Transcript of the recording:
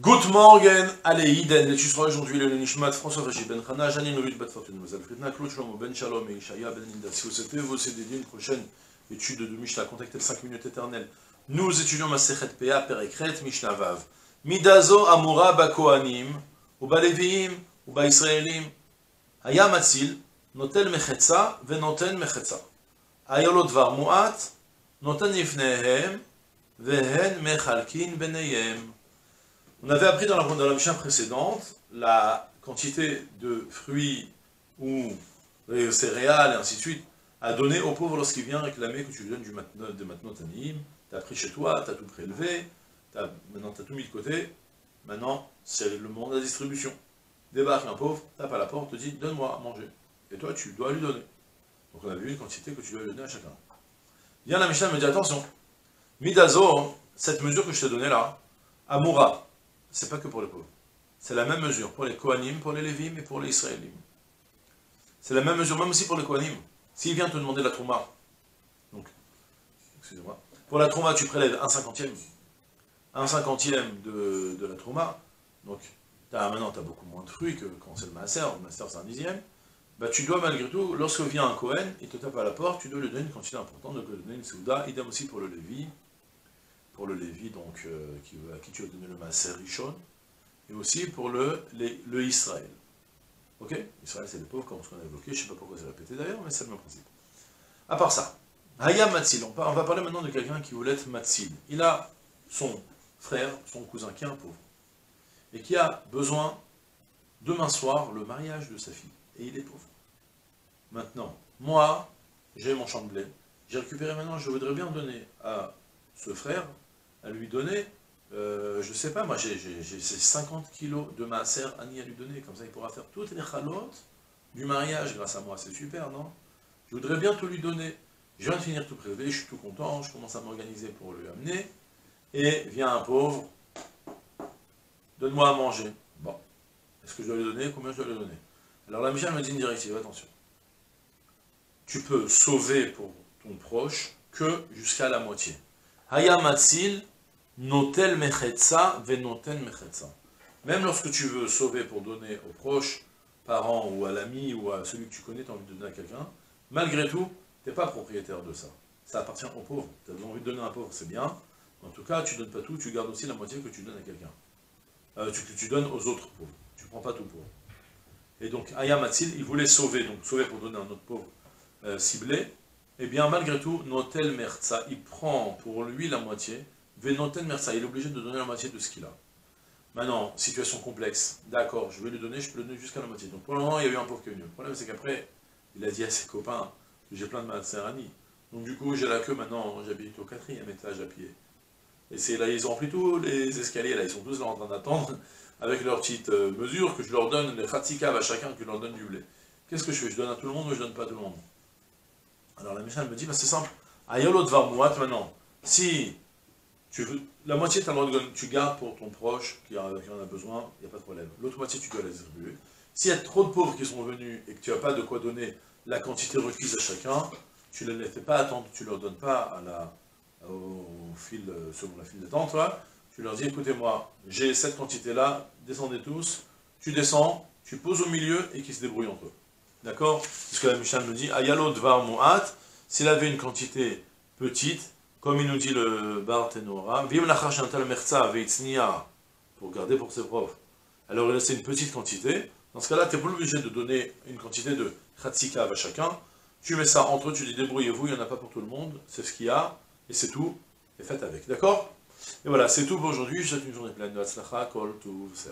Good morning, allez, Iden, et tu seras aujourd'hui le Nishmat, François Fachi Ben Chana, Janine Ruud Bat Fortune, Mazal Fritna, Claude Shlomo Ben Shalom et Ishaya Ben Ninda. Si vous souhaitez vous dédier une prochaine étude de Mishnah, contactez le 5 minutes éternelles. Nous étudions Masechet Pea, Perekret, Mishnah Vav. Midazo Amura Bakoanim, ou Baleviim, ou Baisraelim. Haya Matzil, Notel Mechetza, Venoten Mechetza. Ayolot Var Muat, Noten Ifnehem, Vehen Mechalkin Beneyem. On avait appris dans la, dans précédente la quantité de fruits ou de céréales et ainsi de suite à donner au pauvre lorsqu'il vient réclamer que tu lui donnes du matnot, de matnot anim. Tu pris chez toi, tu as tout prélevé, maintenant tu as tout mis de côté, maintenant c'est le moment de la distribution. Débarque un pauvre, tape à la porte, te dit donne-moi à manger. Et toi tu dois lui donner. Donc on a vu une quantité que tu dois lui donner à chacun. Viens la Mishnah me dit attention, Midazo, cette mesure que je t'ai donnée là, Amoura, c'est pas que pour les pauvres. C'est la même mesure pour les Kohanim, pour les Lévim et pour les Israélim. C'est la même mesure, même aussi pour les Kohanim. S'il vient te demander la Trouma, donc, excusez-moi, pour la Trouma, tu prélèves un cinquantième, un cinquantième de, de la Trouma, donc maintenant tu as beaucoup moins de fruits que quand c'est le Maaser, le Maaser c'est un dixième, bah, tu dois malgré tout, lorsque vient un Kohen, il te tape à la porte, tu dois lui donner une quantité importante, donc lui donner une Souda, idem aussi pour le Lévi, le Lévi, donc, euh, à qui tu as donné le Maaser Rishon, et aussi pour le, le Israël. Ok? Israël, c'est les pauvres, comme ce qu'on a évoqué, je ne sais pas pourquoi c'est répété d'ailleurs, mais c'est le même principe. À part ça, Hayam Matzil, on, on va parler maintenant de quelqu'un qui voulait être Matzil. Il a son frère, son cousin, qui est un pauvre, et qui a besoin, demain soir, le mariage de sa fille, et il est pauvre. Maintenant, moi, j'ai mon champ de blé, j'ai récupéré maintenant, je voudrais bien donner à ce frère, à lui donner, euh, je sais pas, moi j'ai 50 kilos de maaser Annie à lui donner, comme ça il pourra faire toutes les chalotes du mariage grâce à moi, c'est super, non? Je voudrais bien tout lui donner. Je viens de finir tout prélevé, je suis tout content, je commence à m'organiser pour lui amener, et vient un pauvre, donne-moi à manger. Bon, est-ce que je dois lui donner? Combien je dois lui donner? Alors la Michel me dit une directive, attention. Tu peux sauver pour ton proche que jusqu'à la moitié. Haya Matsil, Notel Mechetza, Venoten Mechetza. Même lorsque tu veux sauver pour donner aux proches, parents ou à l'ami ou à celui que tu connais, tu as envie de donner à quelqu'un, malgré tout, tu n'es pas propriétaire de ça. Ça appartient aux pauvres. Tu as envie de donner à un pauvre, c'est bien. En tout cas, tu ne donnes pas tout, tu gardes aussi la moitié que tu donnes à quelqu'un. Euh, que tu donnes aux autres pauvres. Tu ne prends pas tout pauvre. Et donc, Ayam Atzil, il voulait sauver, donc sauver pour donner à un autre pauvre euh, ciblé. Eh bien, malgré tout, Notel Merza, il prend pour lui la moitié, Venoten Merza, il est obligé de donner la moitié de ce qu'il a. Maintenant, situation complexe, d'accord, je vais lui donner, je peux le donner jusqu'à la moitié. Donc pour le moment, il y a eu un pauvre qui. Le problème, c'est qu'après, il a dit à ses copains que j'ai plein de Maserani. Donc du coup, j'ai la queue maintenant, j'habite au quatrième étage à pied. Et c'est là, ils ont rempli tous les escaliers, là, ils sont tous là en train d'attendre, avec leurs petites euh, mesures, que je leur donne, les khatikav à chacun, que je leur donne du blé. Qu'est-ce que je fais? Je donne à tout le monde ou je donne pas à tout le monde? Alors la Michel me dit, bah, c'est simple, Ayolot Varmouat maintenant, si tu veux, la moitié, de donner, tu gardes pour ton proche qui en a besoin, il n'y a pas de problème. L'autre moitié, tu dois la distribuer. S'il y a trop de pauvres qui sont venus et que tu n'as pas de quoi donner la quantité requise à chacun, tu ne les fais pas attendre, tu ne leur donnes pas au fil, selon la file d'attente, tu leur dis, écoutez-moi, j'ai cette quantité-là, descendez tous, tu descends, tu poses au milieu et qu'ils se débrouillent entre eux. D'accord Parce que la Mishnah me dit, Ayalo dvar mu'at, s'il avait une quantité petite, comme il nous dit le Bar Tenora, pour garder pour ses profs. Alors il laisse une petite quantité. Dans ce cas-là, tu n'es pas obligé de donner une quantité de khatsikav à chacun. Tu mets ça entre eux, tu dis débrouillez-vous, il n'y en a pas pour tout le monde, c'est ce qu'il y a, et c'est tout, et faites avec. D'accord? Et voilà, c'est tout pour aujourd'hui. Je souhaite une journée pleine de Hatzlacha, Kol, tout, c'est.